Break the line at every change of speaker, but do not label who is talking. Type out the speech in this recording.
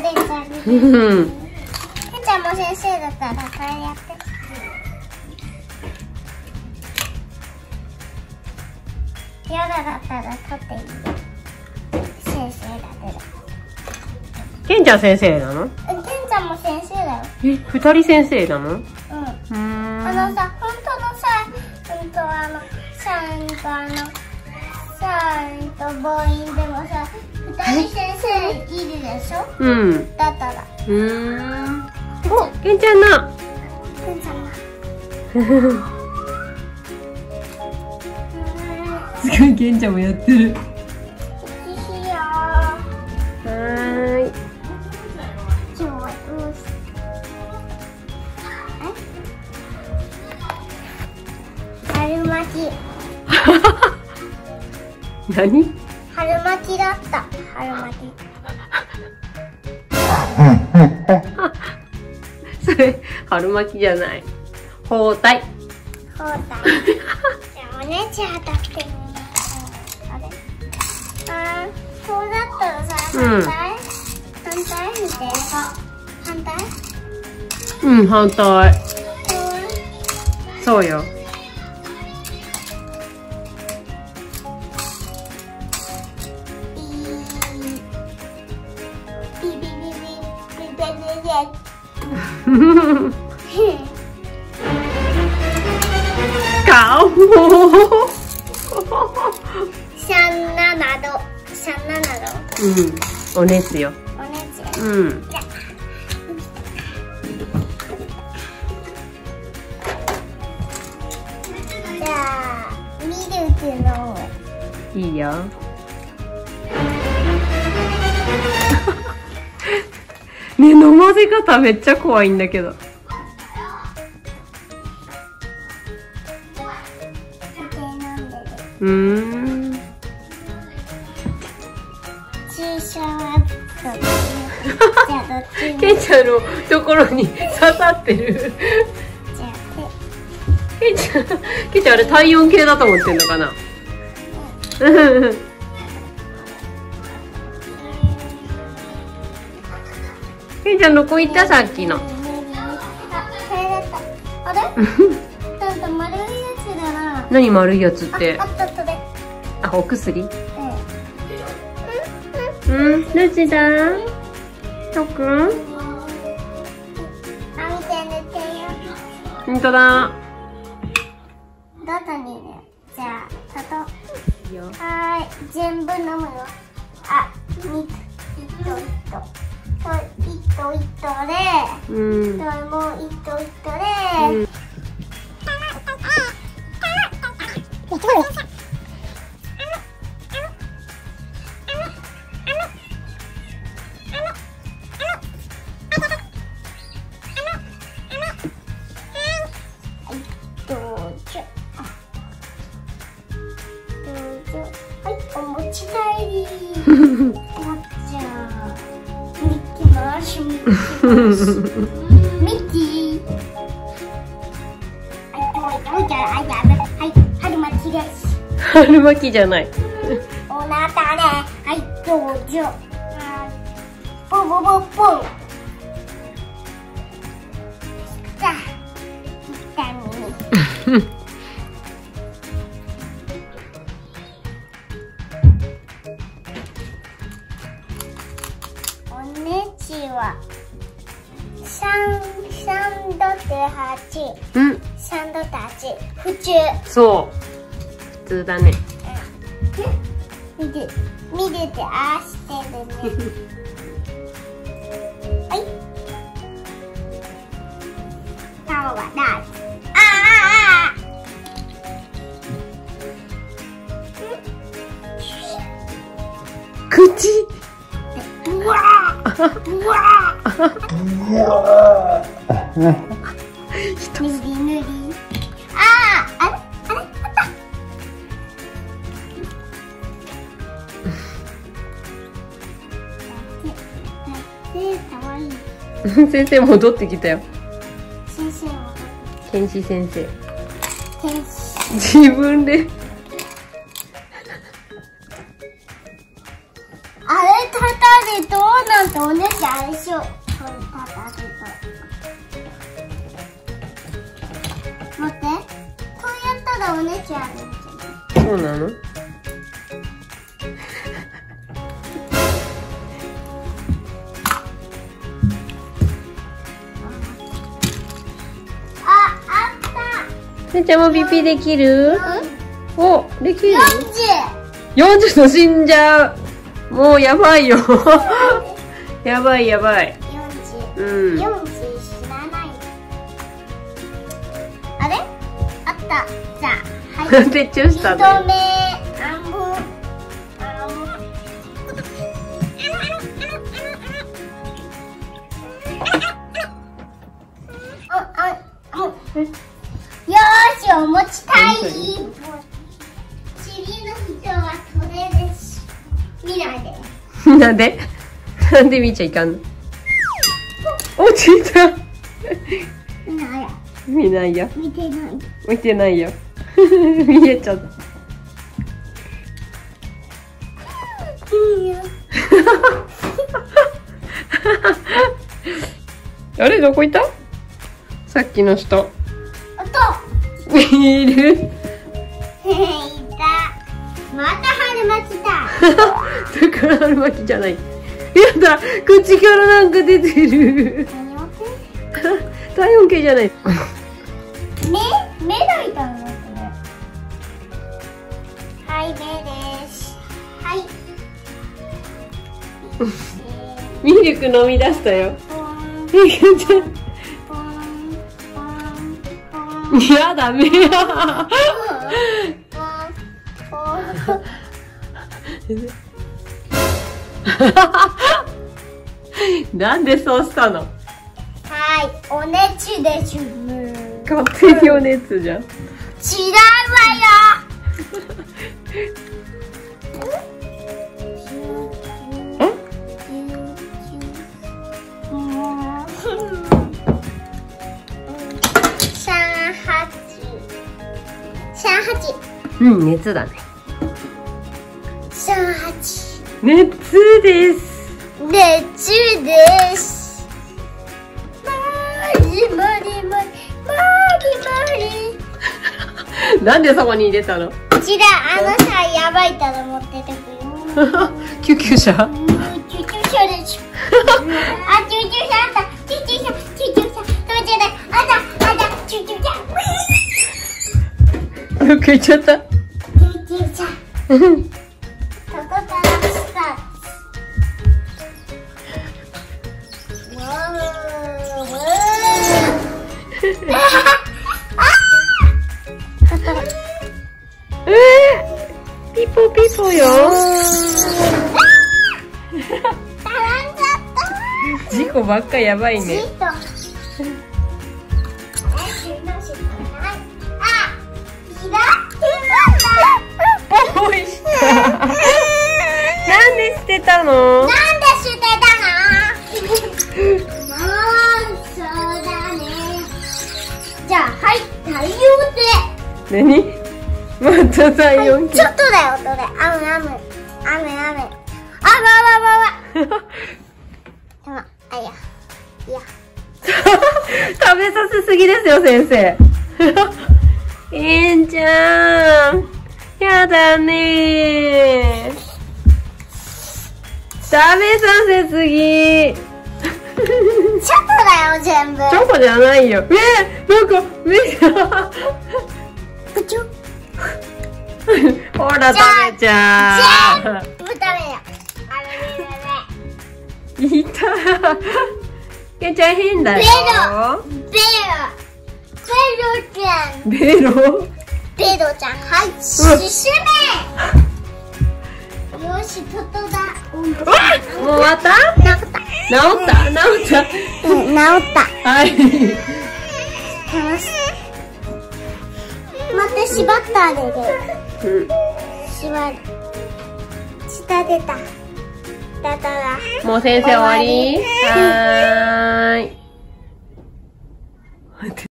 が出ちゃう。
うん。
けんちゃんも先生だったらこれやって。嫌だだったら取っていいよ。先生だけ
ケンちゃん先生なの
ど。えけんちゃんも先生だよ。
え、二人先生なの？う
うん。
ーん。
あのさ、本当のさ、うんとあの、社員とあの、社員と母員でもさ、二人先生いるでしょ？
うん。
だったら。
うーん。お、ケンちゃんな。
けんちゃんが。
すごいケンちゃんもやってる。はーい。
今日はどうしえ？春巻き
何？
春巻きだった。春巻き。
それ、春巻きじゃない。包帯。
ほうたいじゃあお姉ちゃん当たってみあれ？あーそうだったらさ
うん。
反対、反対見て。反対？
うん、反対。
うん
そうよ。
カ
オ
シャンナナド。シャンナナド
うん。おねよ。
おね
うん。
じゃあミルクの。
いいよ。ね、飲ませ方めっちゃ怖いんだけど。うーん。
注射は
ケンちゃんのところに 刺さってる。ケンちゃん、ケンちゃんあれ体温計だと思ってんのかな？ケンちゃんどこ行ったさっきの。
あこれだった。あれ？だん。だん丸いやつだな。
何丸いやつって？
あ。あったあ
お薬？
うん。
うん、どっちだ？とくん
あ、見て寝てよ。
ほんとだ。
どこにいるじゃあ、たと。
いいよ。
はーい、全部飲むよ。あ、み、一と一と。糸糸で、
うん、
もう糸糸で、
うん
はい、お持ち帰り。Mickey. I don't want じゃ
ない。
おなたね、はい、どうぞ。ポンポンポンポン。お姉ちは。三三度で八。
うん、
三度で八。普通。
そう。普通だね。
見て見ててああしてるね。はい。今日はダーツあああ
口
あうわー。うわ ーぬりぬりあああれあれあった
先生戻ってきたよ。
先生も
剣士先生。自分で。
あれたたるとなんてお姉ちゃんあれしようお姉ちゃんない
そうなの？
あ、あった。
せんちゃんもピピできる？お、できる
？40!
40の死んじゃうもうやばいよ。やばいやばい。
40
うん。
40あった。じゃあはい。
したね
よ。ーしお持ちたい次の人はそれです見ないで
なんでなんで見ちゃいかんの落ちた
見ないや
見
てない
見てないよ。見えちゃった。
いいよ。
あれ？どこいた？さっきの人。
音。
いる。
いた。また春巻きだ。
だから春巻きじゃない。やだ。口からなんか出てる。体温計じゃない
目目がいたのこれはい目です。はい。
ミルク飲み出したよ。
ポン
えちゃん
ポンポンポン。
やだ目や
ポンポン
なんでそうしたの？
はいお熱です
勝手にお熱じゃん。
違うわよ。
うん熱だね
三八
熱です
熱です
なんでそこに入れたの？
うちらあのさやばいたら持っててくよ。
救急車？
うん救急車ですあ救急車？あった。救急車？救急車？止めてないあった。あった。救急車。
どっか行っちゃった。
救急車。ここからスタ
ピポピポよ 事故ばっかやばいね。なんで捨てたの？
なんで捨てたの？そうだね。じゃあ、はい、太陽
何？また体
で。
温計
ちょっとだよ、音で。雨、雨。雨、雨。あわわわわ。でも、あ、いや。いや。
食べさせすぎですよ先生えんちゃんやだね食べさせすぎ
ちょっとだよ、全部。
チョコじゃないよえなんか目が
プチュ
ほら食べちゃう
全部食べよ。あれ。
いたけんちゃん変だよ
ベロベロ？ちゃん。
ベロ
ベロちゃん、はい。よし、トトだ。
もう終わった？
た。
治った治った
うん、治った。
はい
楽しい。待って、縛ったあれで。
うん
縛る。下出た。だだだ。
もう先生終わりはーい。